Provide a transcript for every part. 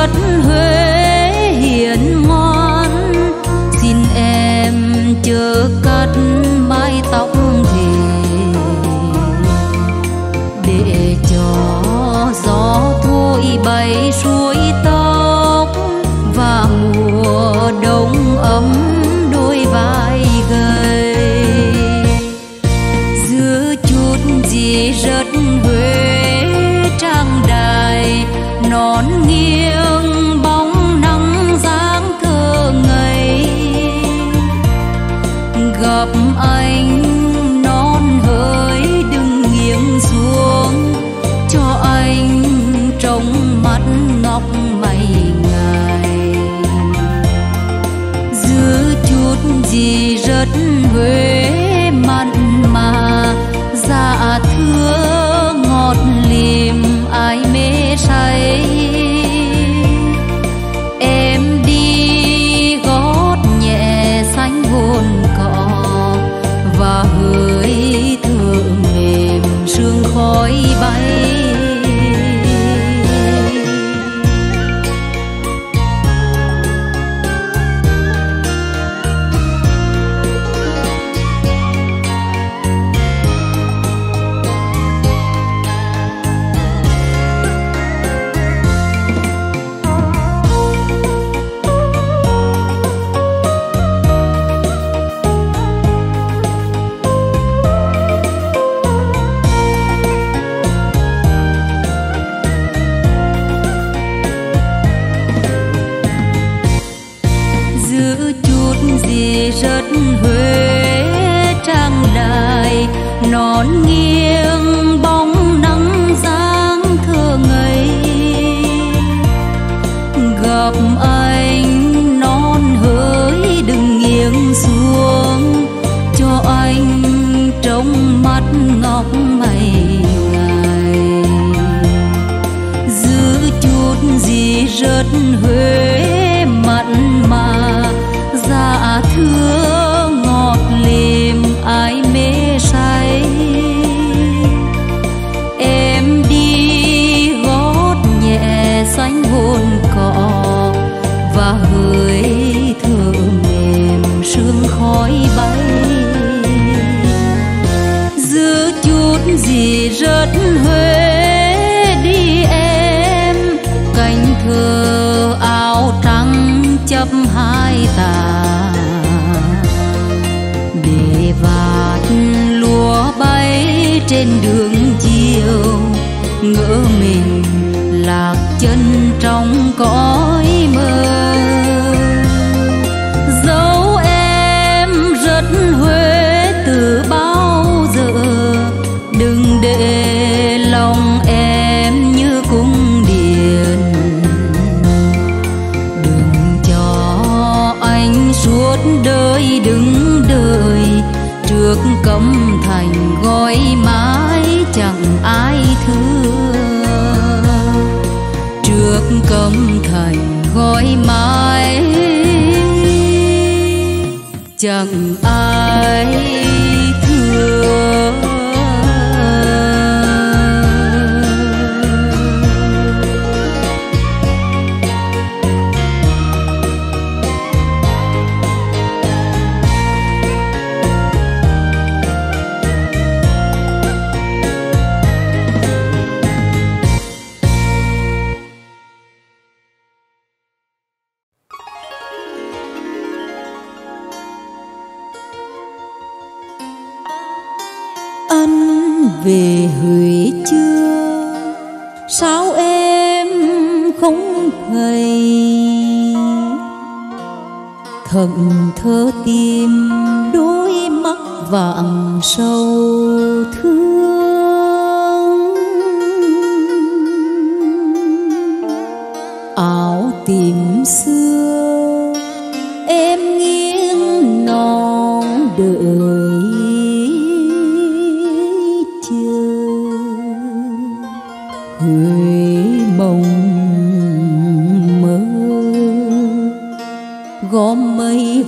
ngất huyền trên đường chiều ngỡ mình lạc chân trong cõi chẳng ai sao em không gầy thận thơ tim đôi mắt vàng sâu thương. Áo tìm xưa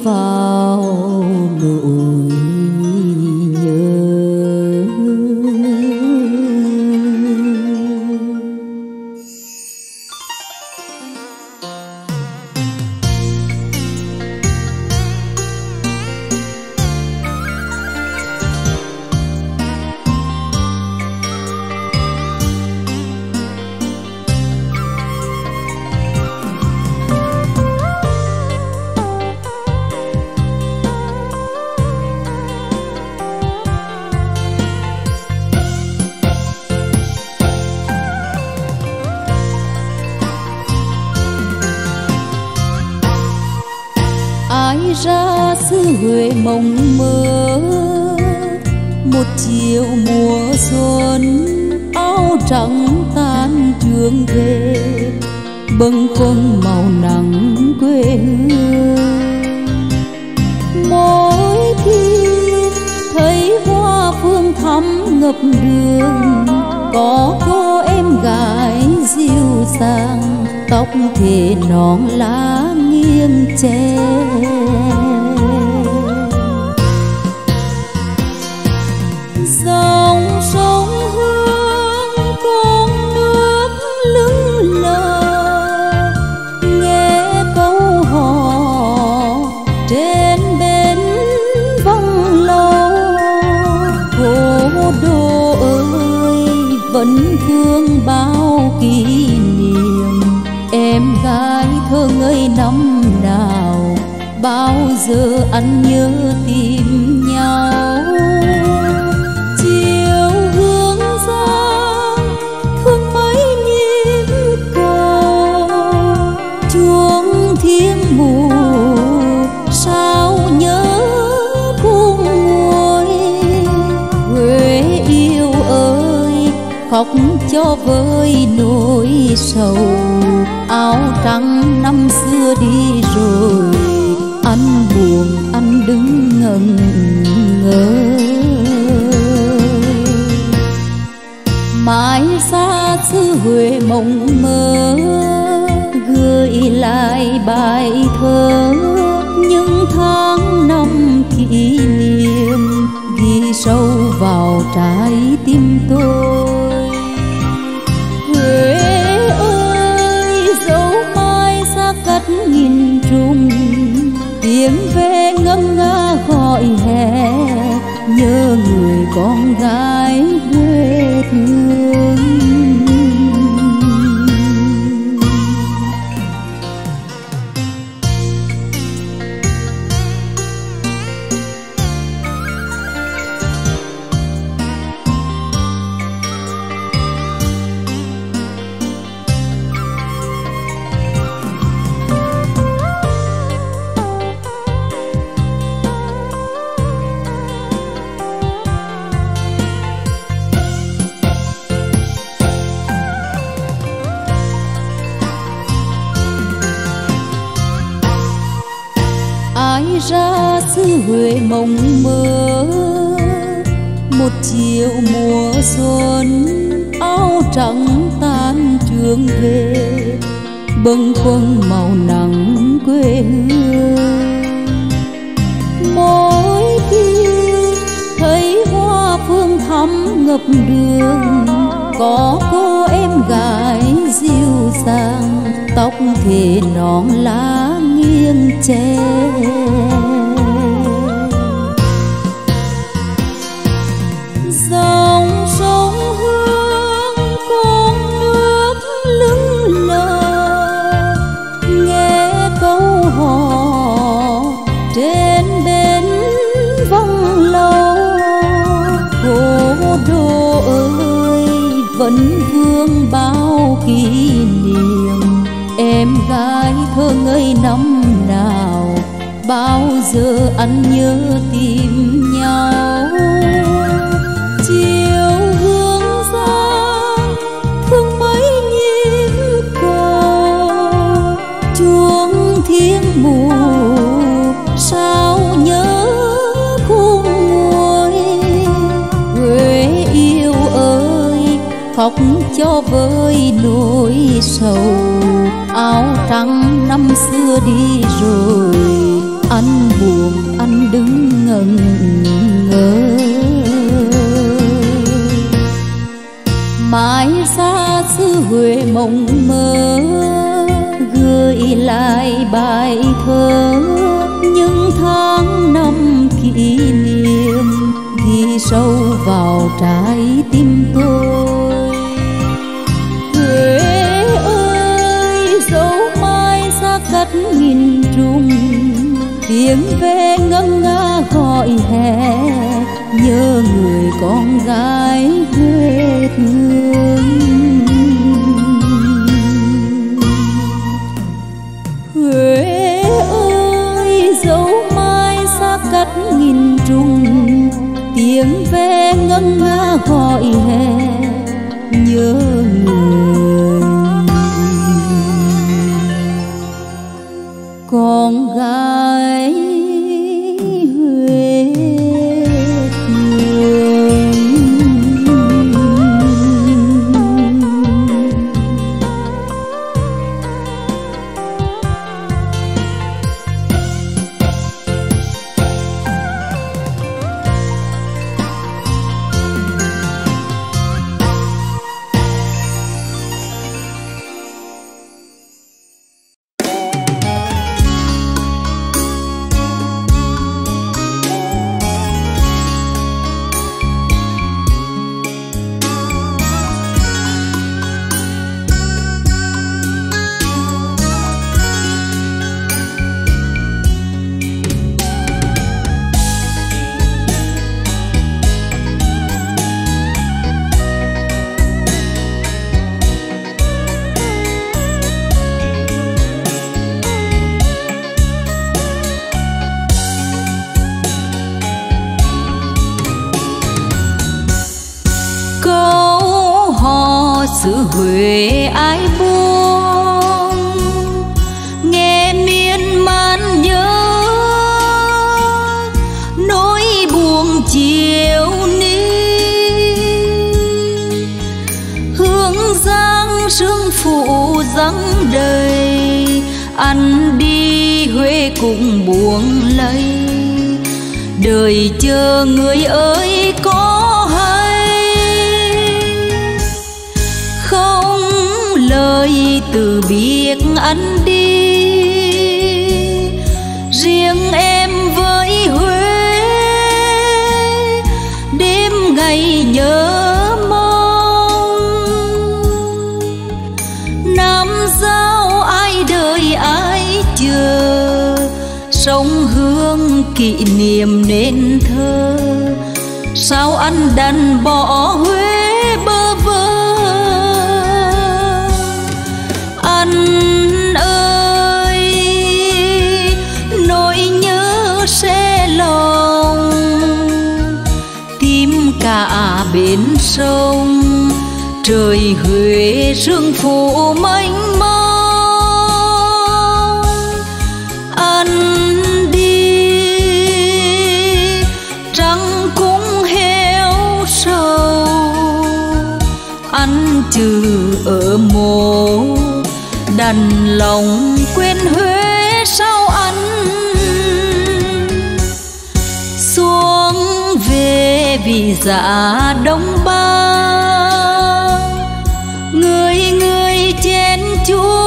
vợ mộng mơ, một chiều mùa xuân, áo trắng tan trường về, bâng khuâng màu nắng quê hương. Mỗi khi thấy hoa phương thắm ngập đường, có cô em gái dịu dàng, tóc thề nón lá nghiêng che. Bao giờ anh nhớ tìm nhau. Chiều hương giang thương mấy nhịp cầu. Chuông thiên mù, sao nhớ buông nguôi. Quê yêu ơi, khóc cho vơi nỗi sầu. Áo trắng năm xưa đi rồi anh buồn, anh đứng ngẩn ngơ. Mãi xa xứ huế mộng mơ, gửi lại bài thơ. Những tháng năm kỷ niệm ghi sâu vào trái chiều mùa xuân, áo trắng tan trường về. Bâng khuâng màu nắng quê hương. Mỗi khi thấy hoa phương thắm ngập đường, có cô em gái dịu dàng, tóc thì nón lá nghiêng che. Bao giờ anh nhớ tìm nhau. Chiều hương giang thương mấy nhịp cầu chuông thiên mù sao nhớ khung nguôi huế yêu ơi, khóc cho vơi nỗi sầu. Áo trắng năm xưa đi rồi anh buồn, anh đứng ngẩn ngơ. Mãi xa xứ huế mộng mơ, gửi lại bài thơ. Những tháng năm kỷ niệm ghi sâu vào trái tiếng ve ngân nga gọi hè, nhớ người con gái quê thương huế ơi, dấu mai xa cách nghìn trùng, tiếng ve ngân nga gọi hè, nhớ đời chờ người ơi. Kỷ niệm nên thơ. Sao anh đành bỏ huế lòng quên huế sao anh xuống về vì dạ đông ba, người người chén chúa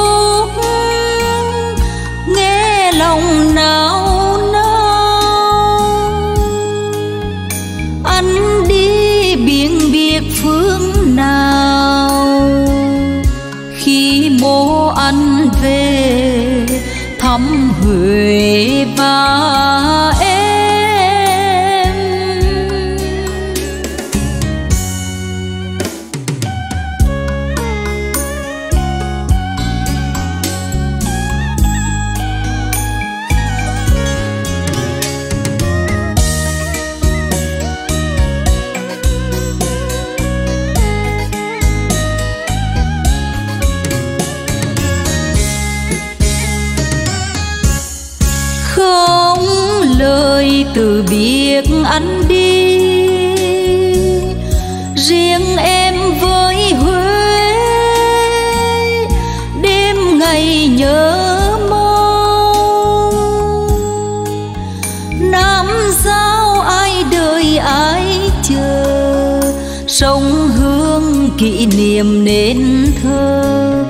niềm nên thơ.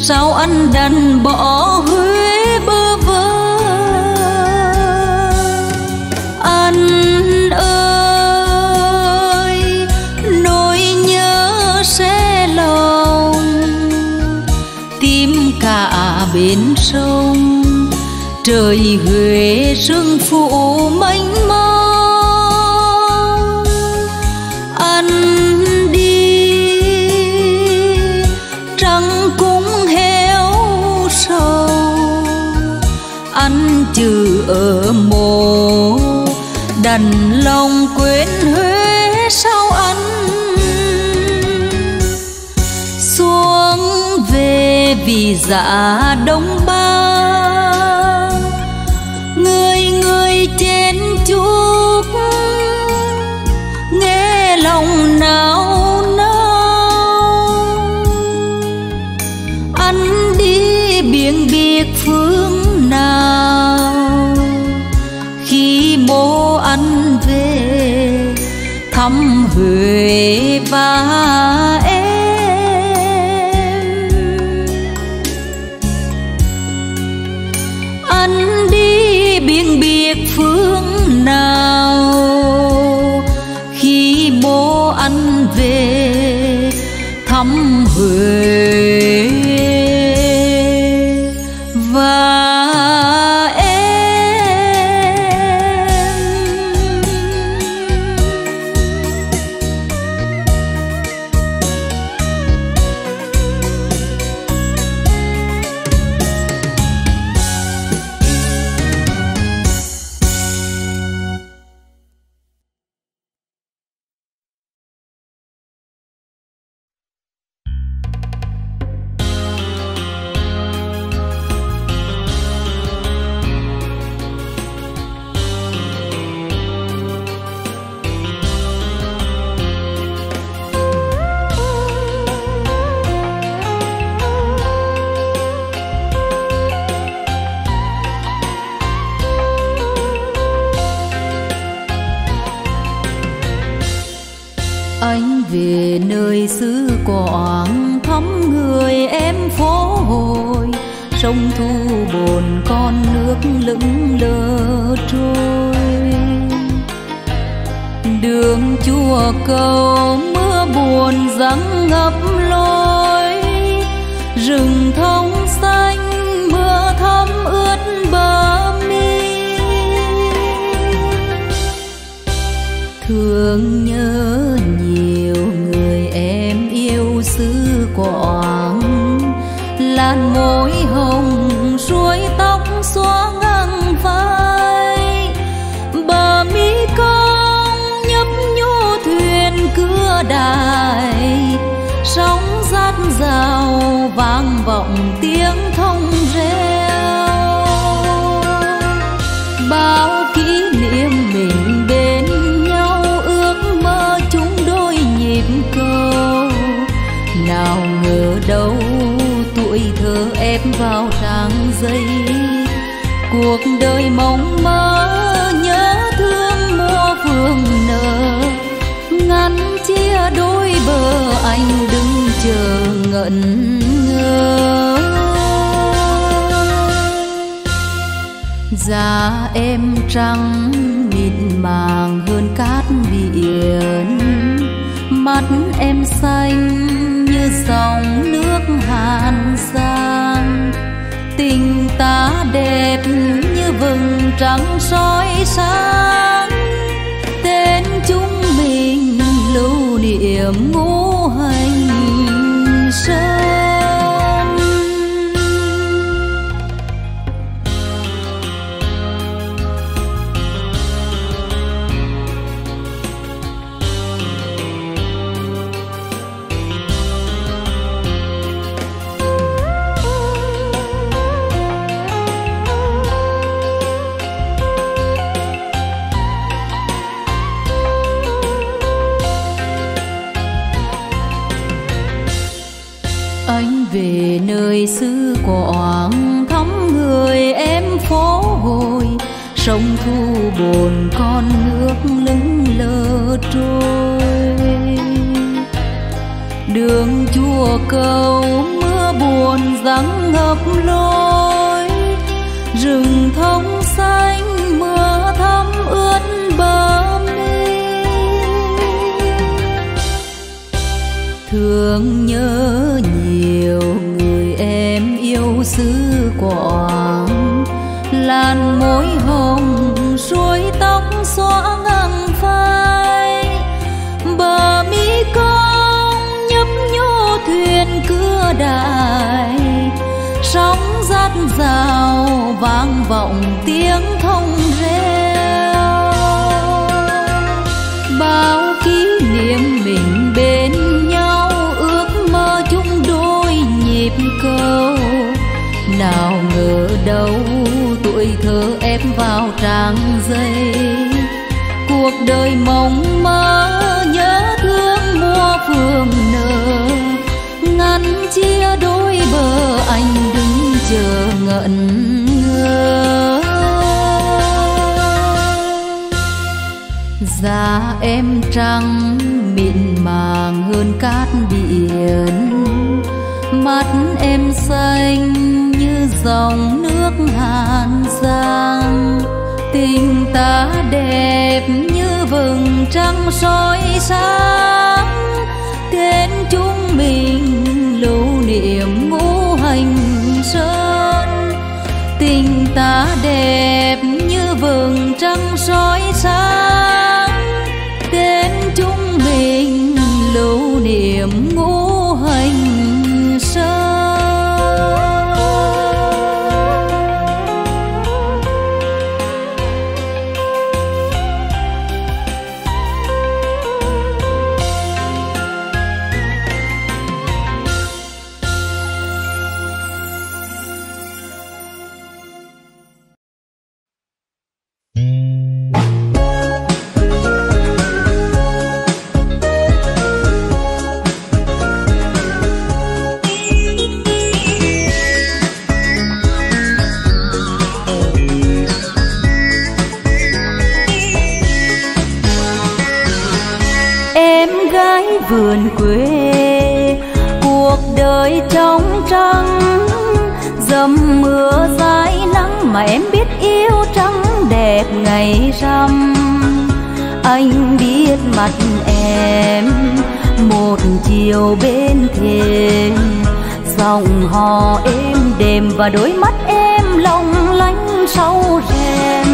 Sao anh đành bỏ huế bơ vơ? Anh ơi, nỗi nhớ sẽ lòng. Tim cả bên sông, trời huế rơi vì dạ đông ba. Người người trên chúc nghe lòng nào nao. Anh đi biển biệt phương nào. Khi bố anh về, thăm huế và sông thu bồn con nước lững lờ trôi. Đường chùa cầu mưa buồn răng ngập lối. Rừng thông xanh mưa thấm ướt bờ mi. Thương nhớ nhiều người em yêu xứ quảng lan môi ngẩn ngơ da em trắng mịn màng hơn cát biển. Mắt em xanh như dòng nước hàn giang. Tình ta đẹp như vầng trăng soi sáng. Tên chúng mình lưu niệm ngũ xứ quảng thắm người em phố hồi, sông thu bồn con nước lững lờ trôi. Đường chùa cầu mưa buồn răng ngập lối, rừng thông xanh mưa thắm ướt bờ mi thường nhớ em xứ quảng làn môi hồng suối tóc xóa ngang phai. Bờ mi cong nhấp nhô thuyền cưa đại sóng dắt rào vang vọng tiếng đời mong mơ, nhớ thương mùa phương nở. Ngăn chia đôi bờ anh đứng chờ ngẩn ngơ. Da em trắng mịn màng hơn cát biển. Mắt em xanh như dòng nước hàn giang. Tình ta đẹp như vầng trăng soi sáng. Và đôi mắt em long lanh sau rèm.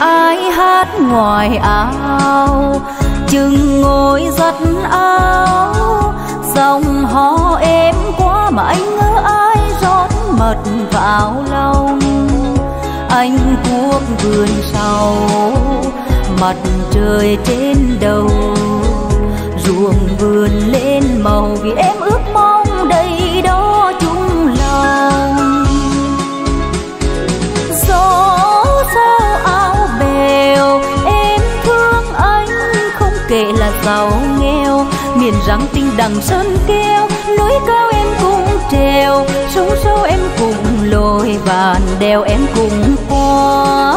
Ai hát ngoài ao, chừng ngồi giặt áo. Dòng hò êm quá mà anh ngỡ ai rót mật vào lòng. Anh cuốc vườn sau, mặt trời trên đầu. Ruộng vườn lên màu vì em ước mong nghèo miền răng tinh đằng sơn keo núi cao em cùng trèo sông sâu em cùng lội vàn, đèo em cùng qua.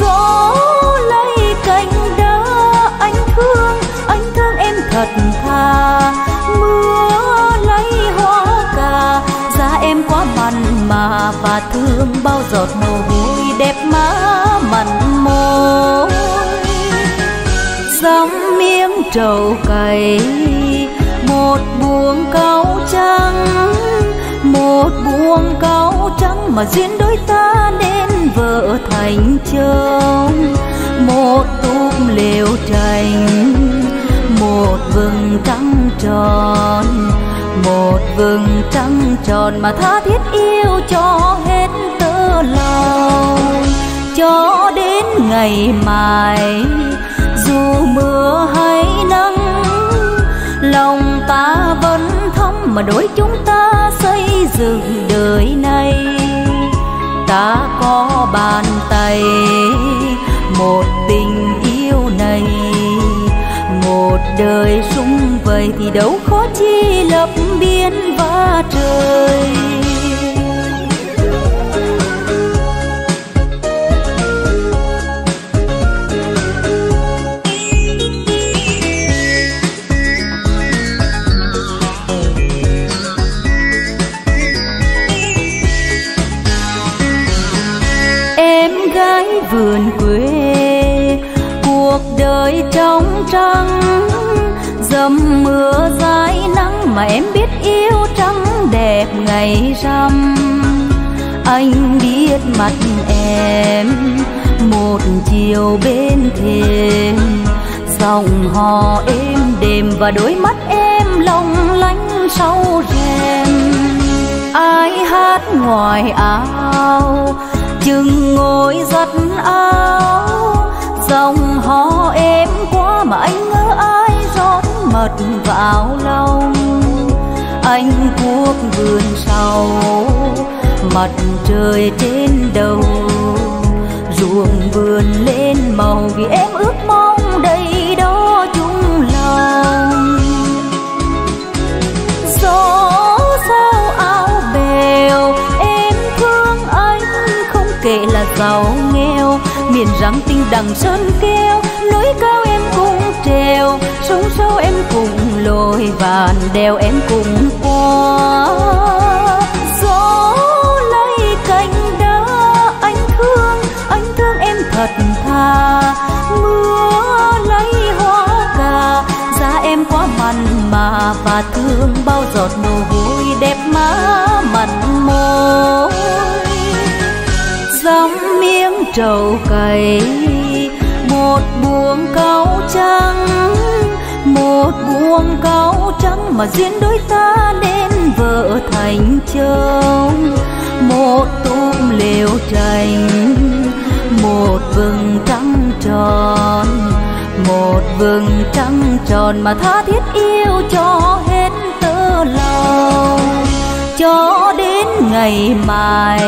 Gió lấy cánh đá, anh thương anh thương em thật tha mưa lấy hoa cà da em quá mặn mà và thương bao giọt mồ trầu cày, một buồng cáo trắng, một buồng cáo trắng mà duyên đôi ta nên vợ thành chồng. Một túp lều tranh một vầng trăng tròn, một vầng trăng tròn mà tha thiết yêu cho hết tơ lòng. Cho đến ngày mai, dù mưa hay mà đôi chúng ta xây dựng đời này. Ta có bàn tay, một tình yêu này. Một đời sung vầy thì đâu khó chi lập biên và trời. Sớm mưa dài nắng mà em biết yêu trắng đẹp ngày rằm. Anh biết mặt em một chiều bên thềm. Dòng hò êm đềm và đôi mắt em long lánh sau rèm. Ai hát ngoài ao, chừng ngồi giặt áo. Dòng hò êm quá mà anh ngỡ ai mật vào lòng. Anh cuốc vườn sau, mặt trời trên đầu. Ruộng vườn lên màu vì em ước mong đầy đó chung lòng. Gió sao áo bèo, em thương anh không kể là giàu nghèo. Miền răng tinh đằng sơn keo núi cao treo cùng sâu em cùng lội vàn đèo em cùng qua. Mà duyên đôi ta nên vợ thành chồng một tôm lều trành, một vầng trăng tròn. Một vầng trăng tròn mà tha thiết yêu cho hết tơ lòng. Cho đến ngày mai,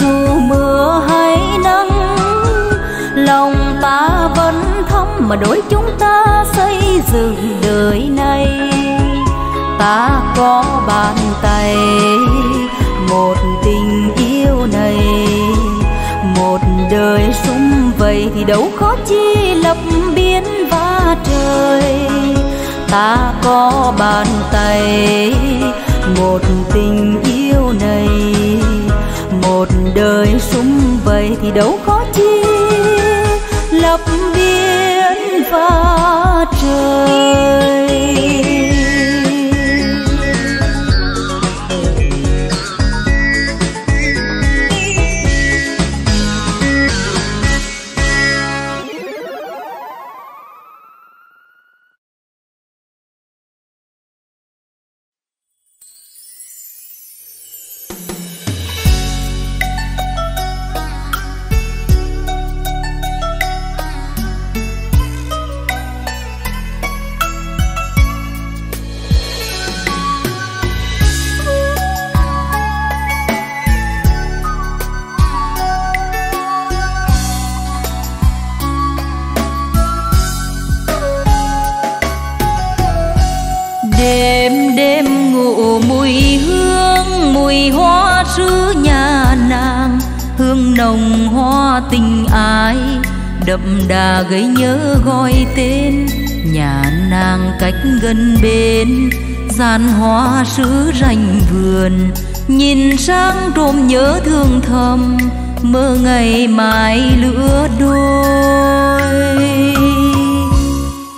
dù mưa hay nắng, lòng ta vẫn thắm mà đôi chúng ta xây dựng đời này ta có bàn tay. Một tình yêu này, một đời sum vầy thì đâu khó chi lập biến ba trời. Ta có bàn tay, một tình yêu này, một đời sum vầy thì đâu khó chi lập biến ba trời. Nồng hoa tình ái, đậm đà gây nhớ gọi tên. Nhà nàng cách gần bên gian hoa sứ rành vườn. Nhìn sang trộm nhớ thương thầm, mơ ngày mai lửa đôi.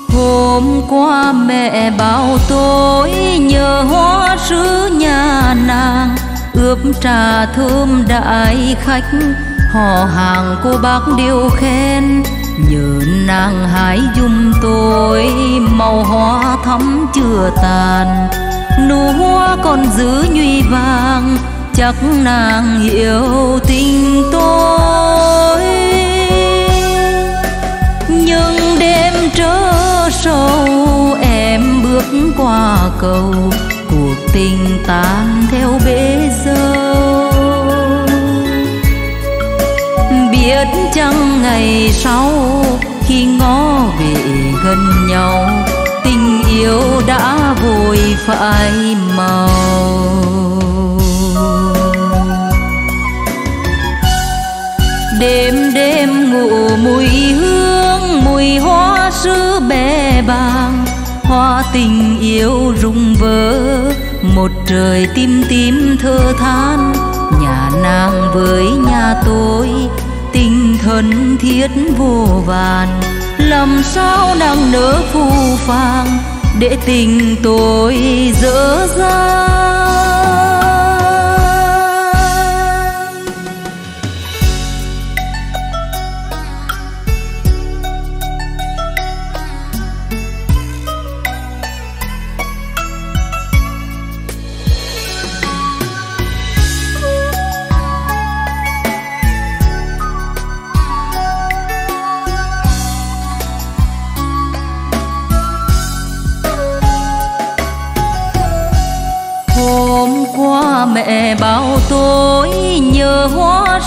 Hôm qua mẹ bảo tôi nhờ hoa sứ nhà nàng, ướp trà thơm đại khách họ hàng cô bác đều khen nhờ nàng hái dung tôi, màu hoa thắm chưa tàn. Nụ hoa còn giữ nhụy vàng, chắc nàng hiểu tình tôi. Nhưng đêm trớ sâu em bước qua cầu, cuộc tình tan theo bể dâu. Biết chăng ngày sau khi ngó về gần nhau, tình yêu đã vội phai màu. Đêm đêm ngủ mùi hương, mùi hoa sứ bé bàng, hoa tình yêu rung vỡ, một trời tim tim thơ than, nhà nàng với nhà tôi thân thiết vô vàn. Làm sao nàng nỡ phù phàng để tình tôi dở dang?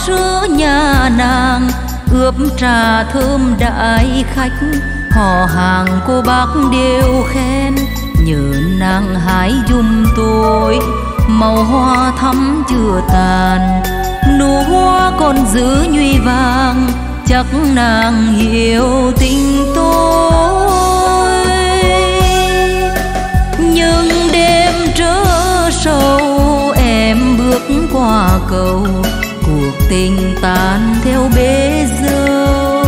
Sữa nhà nàng, ướp trà thơm đại khách. Họ hàng cô bác đều khen nhờ nàng hái dùm tôi. Màu hoa thắm chưa tàn, nụ hoa còn giữ nhuy vàng. Chắc nàng hiểu tình tôi. Nhưng đêm trớ em bước qua cầu tình tan theo bế dâu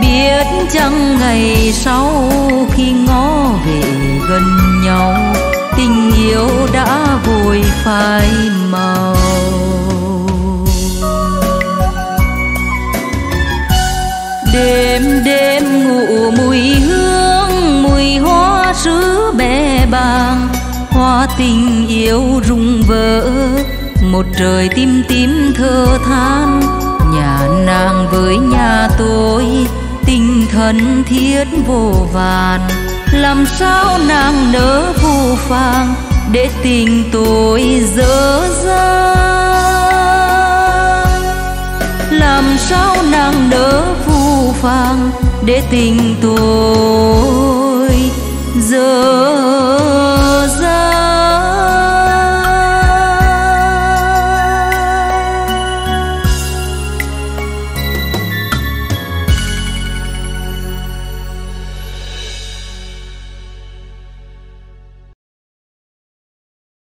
biết chăng ngày sau khi ngó về gần nhau, tình yêu đã vội phai màu. Đêm đêm ngủ mùi hương, mùi hoa sứ bè bàng, hoa tình yêu rung vỡ một trời tim tím thơ than. Nhà nàng với nhà tôi tình thân thiết vô vàn. Làm sao nàng nỡ vu phàng để tình tôi dở dang? Làm sao nàng nỡ vu phàng để tình tôi dở